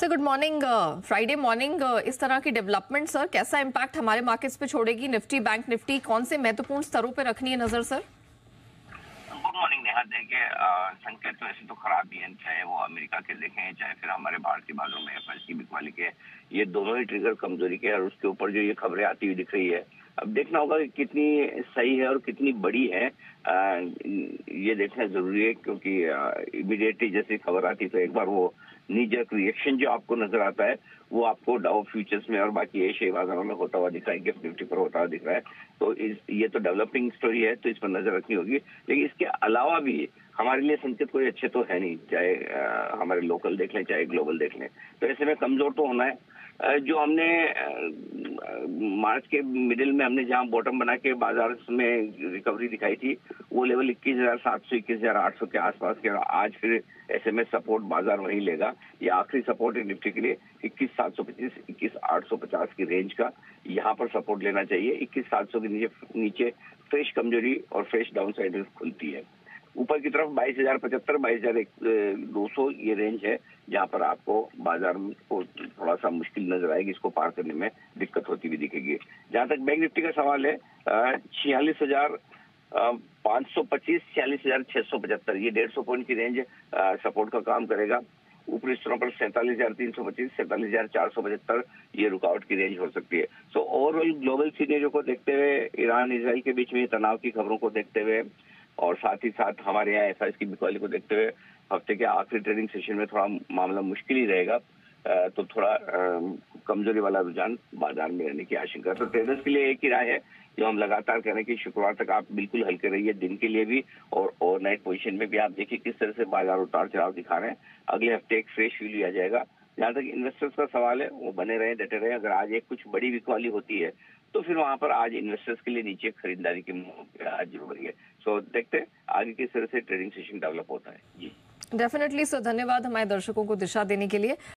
Sir good morning Friday morning इस तरह की डेवलपमेंट सर कैसा इम्पैक्ट हमारे मार्केट्स पे छोड़ेगी? निफ्टी बैंक निफ्टी कौन से महत्वपूर्ण स्तरों पे रखनी है नज़र सर गुड मॉर्निंग नेहा. देखिए संकेत तो ऐसे तो खराब ही है चाहे वो अमेरिका के देखें चाहे फिर हमारे भारतीय बाजारों में एफ़ की बिकवाली के। ये दोनों ही ट्रिगर कमज़ोरी के और उसके ऊपर जो ये खबरें आती हुई दिख रही है। अब देखना होगा कि कितनी सही है और कितनी बड़ी है। आ, ये देखना ज़रूरी है क्योंकि इमीडिएटली जैसे खबर आती तो एक बार वो नीजक रिएक्शन जो आपको नज़र आता है, वो आपको डाउ फ्यूचर्स में और बाकी एशियाई बाजारों में होता हुआ दिख रहा है गिफ्ट निफ्टी पर होता हुआ दिख रहा है। तो इस, ये तो डेवलपिंग स्टोरी है तो इस पर नज़र रखनी होगी। लेकिन इसके अलावा भी हमारे लिए संकेत कोई अच्छे तो है नहीं, चाहे हमारे लोकल देख लें, चाहे ग्लोबल देख लें। तो ऐसे में कमज़ोर तो होना है। जो हमने मार्च के मिडिल में हमने जहाँ बॉटम बना के बाज़ार में रिकवरी दिखाई थी, वो लेवल इक्कीस हज़ार सात सौ, इक्कीस हज़ार आठ सौ के आसपास के आज फिर ऐसे में सपोर्ट बाज़ार वहीं लेगा। ये आखिरी सपोर्ट है निफ्टी के लिए, इक्कीस सात सौ पच्चीस, इक्कीस आठ सौ पचास की रेंज का यहाँ पर सपोर्ट लेना चाहिए। इक्कीस सात सौ के नीचे नीचे फ्रेश कमज़ोरी और फ्रेश डाउन साइड खुलती है। ऊपर की तरफ़ बाईस हज़ार पचहत्तर, बाईस हज़ार दो सौ ये रेंज है, जहाँ पर आपको बाज़ार को थोड़ा सा मुश्किल नज़र आएगी, इसको पार करने में दिक्कत होती हुई दिखेगी। जहाँ तक बैंक निफ्टी का सवाल है छियालीस हज़ार पाँच सौ पच्चीस, छियालीस हज़ार छह सौ पचहत्तर, ये डेढ़ सौ पॉइंट की रेंज सपोर्ट का काम करेगा। ऊपरी स्तरों पर सैंतालीस हज़ार तीन सौ पच्चीस, सैंतालीस हज़ार चार सौ पचहत्तर, ये रुकावट की रेंज हो सकती है। सो ओवरऑल ग्लोबल सीनेरियो को देखते हुए ईरान इसराइल के बीच में तनाव की खबरों को देखते हुए और साथ ही साथ हमारे यहाँ एफ़ की बिकवाली को देखते हुए हफ़्ते के आखिरी ट्रेडिंग सेशन में थोड़ा मामला मुश्किल ही रहेगा। तो थोड़ा कमज़ोरी वाला रुझान बाज़ार में रहने की आशंका तो ट्रेडर्स के लिए एक ही राय है जो हम लगातार कह रहे हैं कि शुक्रवार तक आप बिल्कुल हल्के रहिए दिन के लिए भी और ओवरनाइट पोजीशन में भी आप देखिए किस तरह से बाज़ार उतार चढ़ाव दिखा रहे हैं। अगले हफ़्ते एक फ्रेश व्यू लिया जाएगा। जहाँ तक इन्वेस्टर्स का सवाल है, वो बने रहे, डटे रहे। अगर आज एक कुछ बड़ी विकवाली होती है तो फिर वहाँ पर आज इन्वेस्टर्स के लिए नीचे खरीदारी की आज ज़रूर है। सो देखते हैं, आगे किस तरह से ट्रेडिंग सेशन डेवलप होता है। जी। डेफिनेटली सर धन्यवाद हमारे दर्शकों को दिशा देने के लिए।